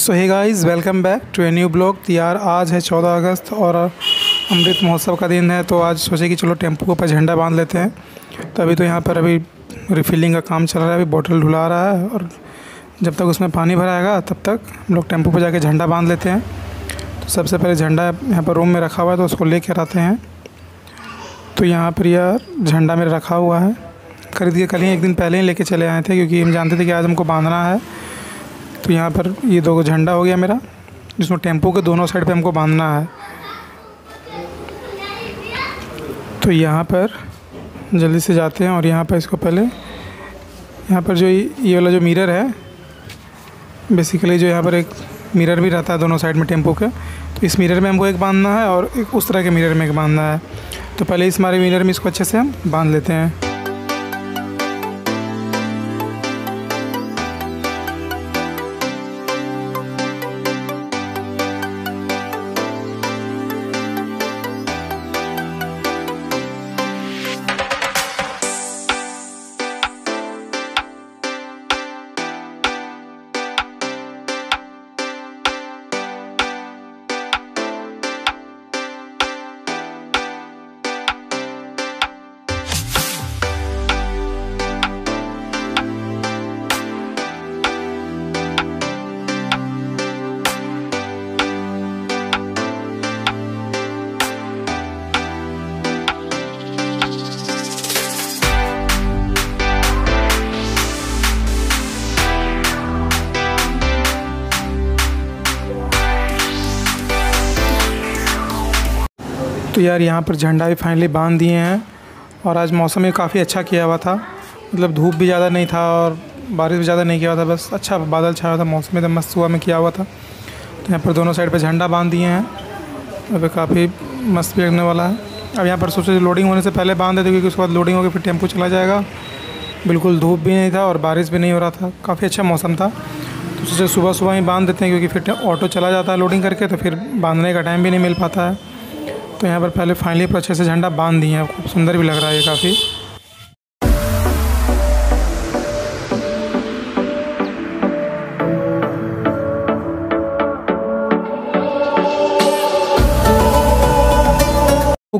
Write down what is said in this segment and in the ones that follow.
So hey guys welcome back to a new blog यार, आज है चौदह अगस्त और अमृत महोत्सव का दिन है तो आज सोचे कि चलो टेंपो के ऊपर झंडा बाँध लेते हैं। तो अभी तो यहाँ पर अभी रिफिलिंग का काम चल रहा है, अभी बोतल ढुला रहा है और जब तक उसमें पानी भराएगा, तब तक हम लोग टेंपो पर जाके झंडा बाँध लेते हैं। तो सबसे पहले झंडा यहाँ पर रूम में रखा हुआ है तो उसको ले कर आते हैं। तो यहाँ पर यह झंडा मेरा रखा हुआ है। खरीद के कल ही एक दिन पहले ही लेके चले आए थे, क्योंकि हम जानते थे कि आज हमको बांधना है। तो यहाँ पर ये दो झंडा हो गया मेरा, जिसमें टेंपो के दोनों साइड पे हमको बांधना है। तो यहाँ पर जल्दी से जाते हैं और यहाँ पर इसको पहले, यहाँ पर जो ये वाला जो मिरर है बेसिकली जो यहाँ पर एक मिरर भी रहता है दोनों साइड में टेंपो के तो इस मिरर में हमको एक बांधना है और एक उस तरह के मिरर में एक बांधना है। तो पहले इस हमारे मिरर में इसको अच्छे से हम बाँध लेते हैं। तो यार यहाँ पर झंडा भी फाइनली बाँध दिए हैं और आज मौसम भी काफ़ी अच्छा किया हुआ था। मतलब धूप भी ज़्यादा नहीं था और बारिश भी ज़्यादा नहीं किया हुआ था, बस अच्छा बादल छाया था, मौसम एकदम मस्त हुआ में किया हुआ था। तो यहाँ पर दोनों साइड पर झंडा बाँध दिए हैं। अभी काफ़ी मस्त भी लगने वाला है। अब यहाँ पर सोचे लोडिंग होने से पहले बाँध देते क्योंकि उसके बाद लोडिंग होकर फिर टेंपो चला जाएगा। बिल्कुल धूप भी नहीं था और बारिश भी नहीं हो रहा था। काफ़ी अच्छा मौसम था। तो सोचे सुबह सुबह ही बाँध देते हैं, क्योंकि फिर ऑटो चला जाता है लोडिंग करके तो फिर बांधने का टाइम भी नहीं मिल पाता है। तो यहाँ पर पहले फाइनली पर अच्छे से झंडा बाँध दिए हैं। खूब सुंदर भी लग रहा है ये काफ़ी।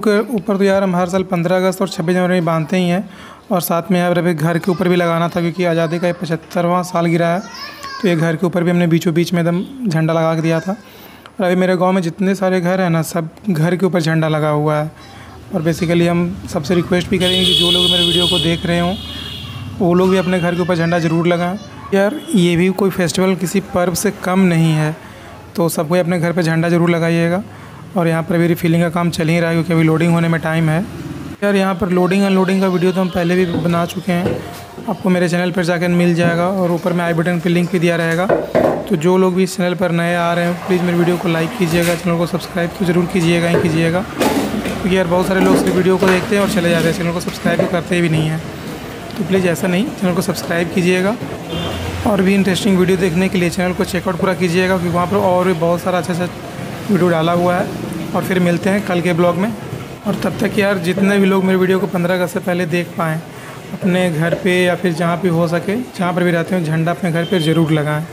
के ऊपर तो यार हम हर साल पंद्रह अगस्त और छब्बीस जनवरी में बांधते ही हैं, और साथ में यार अभी घर के ऊपर भी लगाना था, क्योंकि आज़ादी का पचहत्तरवां साल गिरा है। तो ये घर के ऊपर भी हमने बीचों बीच में एकदम झंडा लगा के दिया था। और अभी मेरे गाँव में जितने सारे घर हैं ना, सब घर के ऊपर झंडा लगा हुआ है। और बेसिकली हम सबसे रिक्वेस्ट भी करेंगे कि जो लोग मेरे वीडियो को देख रहे हों, वो लोग भी अपने घर के ऊपर झंडा ज़रूर लगाएँ। यार, ये भी कोई फेस्टिवल किसी पर्व से कम नहीं है तो सब कोई अपने घर पर झंडा ज़रूर लगाइएगा। और यहाँ पर अभी रिफिलिंग का काम चल ही रहा है, क्योंकि अभी लोडिंग होने में टाइम है। यार यहाँ पर लोडिंग अनलोडिंग का वीडियो तो हम पहले भी बना चुके हैं। आपको मेरे चैनल पर जाकर मिल जाएगा और ऊपर में आई बटन पर लिंक भी दिया रहेगा। तो जो लोग भी इस चैनल पर नए आ रहे हैं प्लीज़ मेरे वीडियो को लाइक कीजिएगा चैनल को सब्सक्राइब तो ज़रूर कीजिएगा, ही कीजिएगा। क्योंकि यार, बहुत सारे लोग सिर्फ़ वीडियो को देखते हैं और चले जाते हैं चैनल को सब्सक्राइब तो करते भी नहीं हैं। तो प्लीज़ ऐसा नहीं चैनल को सब्सक्राइब कीजिएगा। और भी इंटरेस्टिंग वीडियो देखने के लिए चैनल को चेकआउट पूरा कीजिएगा, क्योंकि वहाँ पर और भी बहुत सारा अच्छा अच्छा वीडियो डाला हुआ है। और फिर मिलते हैं कल के ब्लॉग में। और तब तक यार जितने भी लोग मेरे वीडियो को पंद्रह अगस्त से पहले देख पाएँ, अपने घर पे या फिर जहाँ पे हो सके, जहाँ पर भी रहते हो, झंडा अपने घर पे ज़रूर लगाएँ।